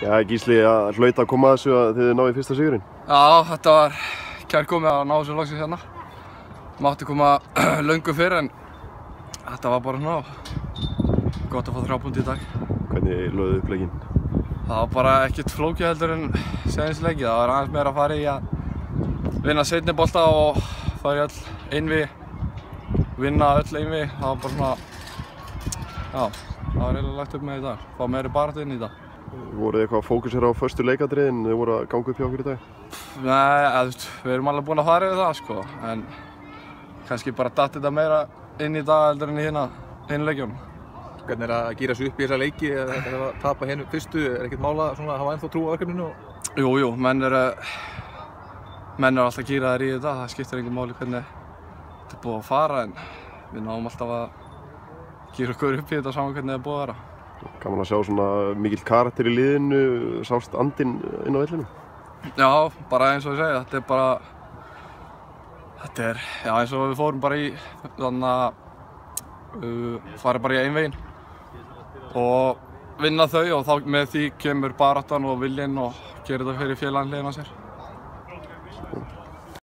Já, Gísli, að hlauta að koma að þessu að þið náðu fyrsta sigurinn. Já, þetta var kærkomið að ná þessu loksins hérna. Mátti koma löngu fyrir en þetta var bara ná. Gott að fá þrjá púnti í dag. Hvernig lögðu upp leikinn? Það var bara ekkert flókið heldur en seginsleiki. Það var aðeins meira að fara í að vinna setni bolta og fara í öll einvi, vinna öll einvi. Það var bara svona, já, það var eiginlega lagt upp með í dag. Fá meiri barð inn í dag. Voruð þið eitthvað að fókusera á förstu leikadriðin þið voru að ganga upp hjá okkur í dag? Nei, að, þú veist, við erum alveg búin að fara yfir það sko, en kannski bara datt þetta meira inn í dag heldur en í hérna, hinn leikjónum. Hvernig er að gýra sig upp í þessa leiki eða eða að tapa hennu fyrstu, er ekkert mála svona að hafa ennþá trú á verkefninu? og- Jú, jú, menn eru, menn eru alltaf gýraðir í þetta, það skiptir engum máli hvernig þetta er búið að fara, en við náum alltaf að gýra okkur upp í þetta saman hvernig það er búið að vera. Gaman að sjá svona mikill karakter í liðinu, sást andinn inn á vellinu. Já, bara eins og ég segi, þetta er bara, þetta er, já eins og við fórum bara í, þannig að, uh, farið bara í einvegin og vinna þau og þá með því kemur baráttan og viljinn og gera þetta fyrir félaganlegin á sér.